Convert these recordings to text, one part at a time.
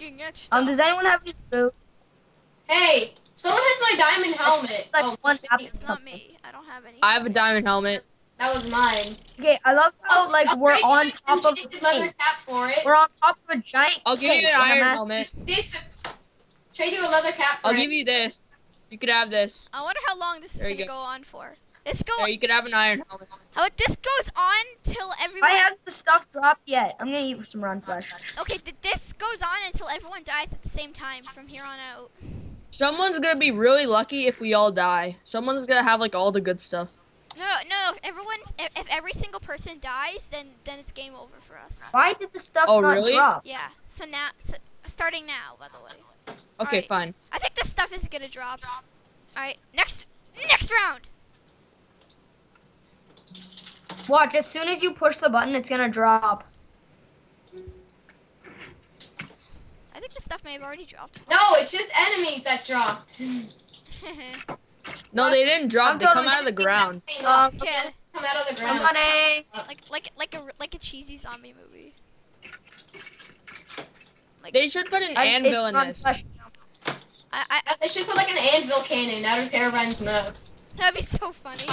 looking at Um, does anyone have any food? Hey, someone has my diamond helmet. Like oh, one shit, apple. It's not me. I don't have any. I have a diamond helmet. that was mine. Okay, I love how Oh, like I'll we're on top of a cape. Cap for it. We're on top of a giant I'll give cake, you an I'm iron asking- helmet. This, trade you a leather cap for I'll it. give you this. You could have this. I wonder how long this is gonna go. go on for. This go. There, you could have an iron helmet. How about this goes on till everyone? I haven't the stuff dropped yet. I'm gonna eat some run flesh. Okay, th- this goes on until everyone dies at the same time from here on out. Someone's gonna be really lucky if we all die. Someone's gonna have like all the good stuff. No, no, no. If everyone's, if, if every single person dies, then then it's game over for us. Why did the stuff Oh, not really? drop? Yeah. So now, so, starting now, by the way. Okay, Alright. fine. I think this stuff is gonna drop. All right, next, next round. Watch, as soon as you push the button, it's gonna drop. I think the stuff may have already dropped. No, it's just enemies that dropped. No, they didn't drop. I'm They come out of the ground. Um, yeah, Come out of the ground. Somebody. like like like a like a cheesy zombie movie. They should put an I- anvil in run this. flesh. I, I They should put like an anvil cannon. out of repair Ren's mouse. That'd be so funny.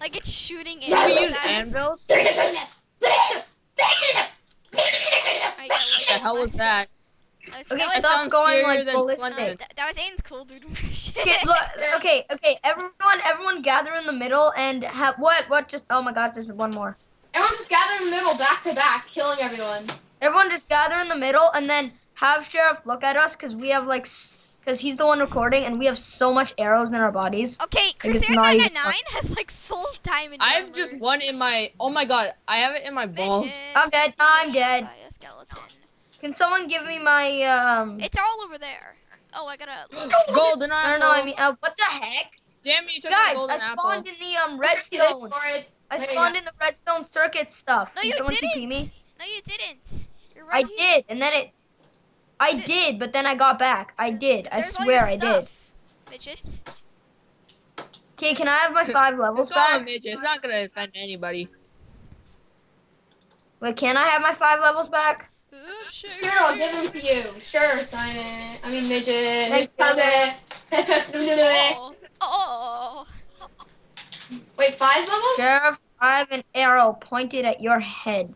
Like it's shooting Should we use anvils? What the hell was that? That Okay, That stop going like ballistic. Slenderman. that, that was Aiden's cool dude impression. Okay, look. Okay, okay. Everyone, everyone, gather in the middle and have what? What? Just oh my gosh, there's one more. Everyone just gather in the middle, back to back, killing everyone. Everyone just gather in the middle and then have sheriff look at us because we have like, because he's the one recording and we have so much arrows in our bodies. Okay, it's Crusader not even- 999 has like full diamond. I have just one in my. Oh my god, I have it in my balls. Bitches. I'm dead. I'm dead. By a skeleton. Can someone give me my um? It's all over there. Oh, I gotta. Golden apple. I don't know. I mean, uh, what the heck, Damn you took my guys? golden I apple. spawned in the um Heal redstone. I spawned in the redstone circuit stuff. No, Can you someone didn't. TP me? No, you didn't. You're I right here. did, and then it. I Did- did, but then I got back. I did. I There's all your swear I did. Midgets. Okay, can I have my five levels It's back? midget. It's not gonna offend anybody. Wait, can I have my five levels back? Ooh, sure. Sure, I'll give them to you. Sure, Simon. I mean, midget. Thanks, Oh. oh. Wait, five levels? Sheriff, I have an arrow pointed at your head.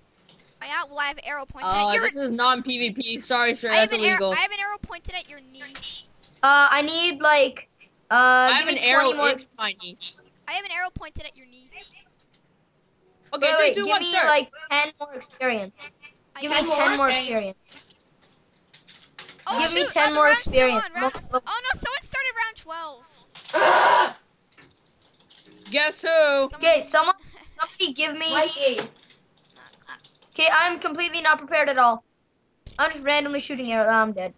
I out. Well, I have arrow pointed Oh, at your. this is non-PvP. Sorry, sir. I That's an arrow, illegal. I have an arrow pointed at your knee. Uh, I need like, uh, I give have me an 20 arrow more. in my knee. I have an arrow pointed at your knee. Okay, wait, three, wait, two, give one, me start. like ten more experience. I Give me have- more? ten more experience. oh, give me 10 oh, more experience. on, round's- Look, look. Oh no, someone started round twelve. Guess who? Someone- Okay, someone, somebody give me. Mikey. Okay, I'm completely not prepared at all. I'm just randomly shooting arrows. I'm dead.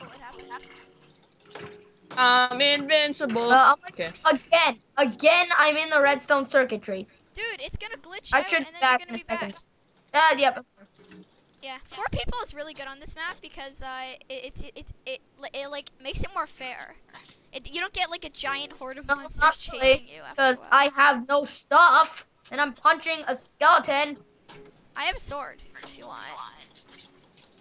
Oh, what happened? I'm invincible. Uh, I'm okay. again, again. I'm in the redstone circuitry. Dude, it's gonna glitch I out should and be then back you're in gonna a be back. second. Ah, yep. Yeah, four people is really good on this map because uh, it, it's it, it, it, it like makes it more fair. It, you don't get like a giant horde of No, monsters not chasing you. After a Because. I have no stuff, and I'm punching a skeleton. I have a sword if you want.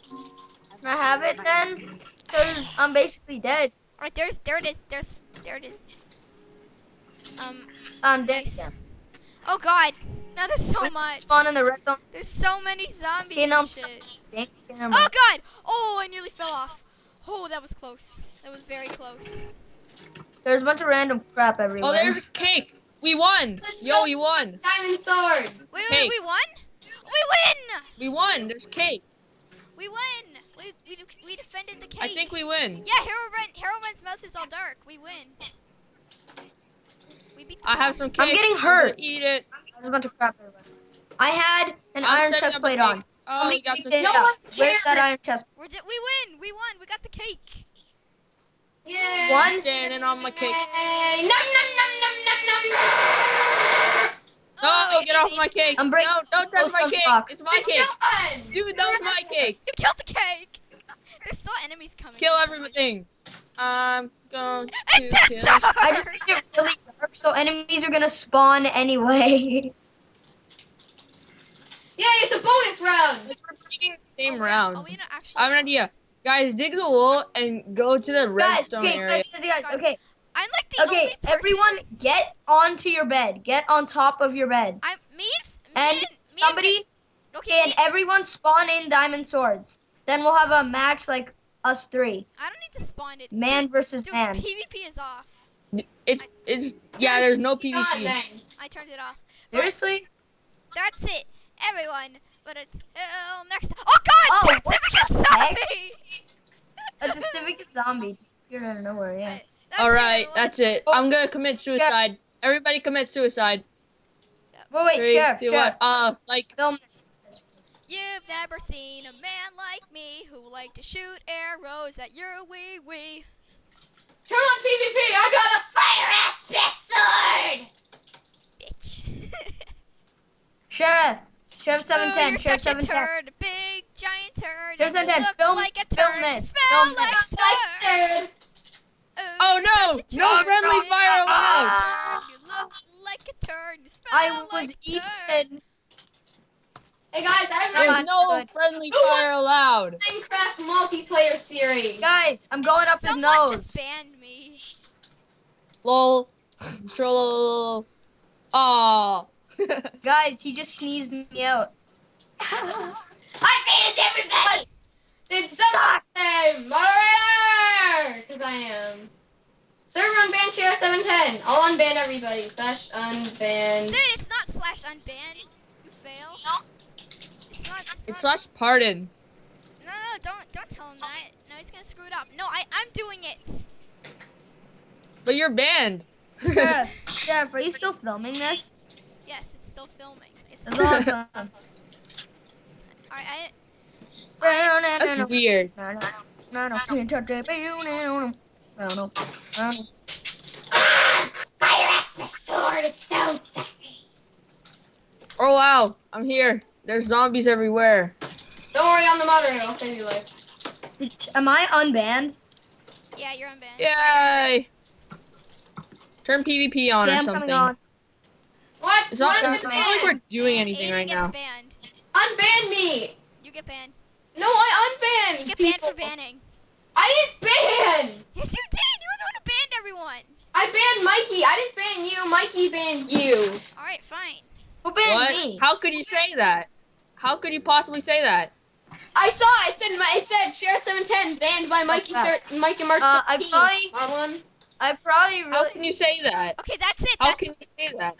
Can I have it then? Because I'm basically dead. All right, there's there it is. There's there it is. Um. I'm dead Nice. again. Oh God. Now there's so Let's much. Spawn in the redstone. There's so many zombies Okay, now I'm and shit. Dang, Oh. God. Oh, I nearly fell off. Oh, that was close. That was very close. There's a bunch of random crap everywhere. Oh, there's a cake. We won. Let's Yo, go. we won. Diamond sword. Wait, wait, Cake. we won. We win. We won. There's cake. We win. We we, we defended the cake. I think we win. Yeah, Herobrine, Herobrine's mouth is all dark. We win. We beat the I have some cake. I'm getting gonna hurt. Eat it. There's a bunch of crap everywhere. I had an I'm iron setting chest plate on. Oh, Somebody you got some it cake. No one Where's that iron chest? We're di- we win. We won. We got the cake. Yeah. One? Standing on my cake. Hey, nom, nom, nom, nom, nom, nom. No, Oh, get off my cake. I'm breaking no, don't touch oh, my oh, cake. blocks. It's my cake. Dude, that was my cake. You killed the cake. There's still enemies coming. Kill everything. I'm going to kill. dark. I just made it really dark, so enemies are gonna spawn anyway. Yay, it's a bonus round. It's repeating the same oh, round. Oh, we actually. I have an idea. Guys, dig the wall and go to the Guys, redstone okay, area. guys, guys, guys, okay, I'm like the only okay. person. Everyone, get onto your bed. Get on top of your bed, I'm me and, me and and me somebody. And, okay, Okay, and me- everyone spawn in diamond swords. Then we'll have a match like us three, I don't need to spawn it. man versus Dude, man. PvP is off. It's it's yeah. There's no PvP. dang. I turned it off. Seriously? That's it, everyone. But until oh, next. Oh God! Oh, that's what it, the zombie. A certificate zombie just appeared out of nowhere. Yeah. Right, that's All it, that's it. I'm gonna commit suicide. Everybody commit suicide. Wait, wait, Three, Sheriff, two, Sheriff, one. Uh, psych. film. You've never seen a man like me who like to shoot arrows at your wee wee. Turn on PvP. I got a fire aspect sword. Bitch. Sheriff, Sheriff Ooh, 710, you're Sheriff 710. big giant turd. Sheriff 710, film- like a film this, Smell film like this. a turd. Dude. Ooh, Oh, you're no! No friendly big fire allowed. turd. You look like a turd. You smell I like was a turd. eaten. Hey guys, I There's have no good. friendly Who fire allowed. Minecraft multiplayer series. Guys, I'm going up his Someone nose. just banned me. Lol. Troll. Aw. Guys, he just sneezed me out. I banned everybody. Did something. Because I am. Server unban share 710. I'll unban everybody. Slash unban. Dude, it's not slash unban. You fail. It's not. It's, it's not, slash pardon. No, no, don't don't tell him that. No, he's gonna screw it up. No, I I'm doing it. But you're banned. Sheriff, Sheriff, are you still filming this? Yes, it's still filming. It's That's alright. awesome. I, That's weird. No, no, no, no, can't touch it. No, no, no, no. Fire aspect sword. It's so sexy. Oh wow, I'm here. There's zombies everywhere. Don't worry, I'm the moderator. I'll save you life. Am I unbanned? yeah, you're unbanned. Yay! Turn PvP on yeah, or I'm something. coming on. What? It's not, what it's not like we're doing anything Aiden right gets now. banned. Unban me. You get banned. No, I unbanned. You get banned people. for banning. I didn't ban. Yes, you did. You were the one who banned everyone. I banned Mikey. I didn't ban you. Mikey banned you. All right, fine. Who banned What? me? How could you say that? How could you possibly say that? I saw it said it said share seven ten banned by Mikey Okay. thir- Mike and Mark. Uh, I probably- I probably How can you say that? Okay, that's it. How That's can you say that?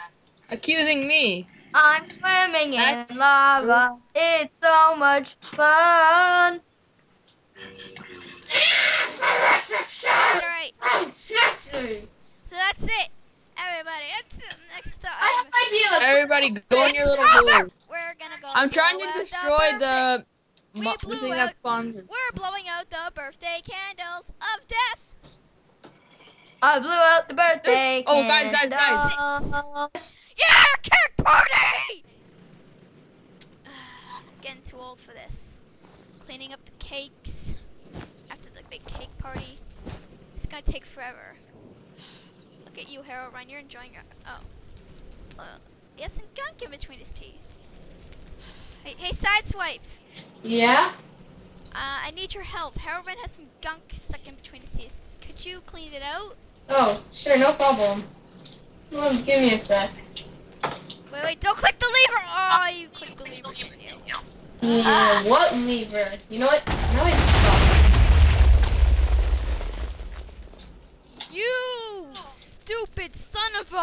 Accusing me. I'm swimming That's- in lava. It's so much fun. all right. So that's it, everybody. Until next time. I have an idea. Everybody go in your little It's hole. over. We're gonna go. I'm trying to destroy the, We mo- blew the thing out- that spawns. We're blowing out the birthday candles of death. I blew out the birthday. Candles. Oh, guys, guys, guys. Yeah, cake party! Getting too old for this. Cleaning up the cakes after the big cake party. It's gonna take forever. Look at you, Herobrine, You're enjoying your. Oh. Uh, he has some gunk in between his teeth. Hey, hey, Sideswipe. Yeah. Uh, I need your help. Herobrine has some gunk stuck in between his teeth. Could you clean it out? Oh, sure, no problem. Well, give me a sec. Wait, wait, don't click the lever! Oh, you clicked the lever, didn't you? Uh, what lever? You know what? Now it's stop. You stupid son of a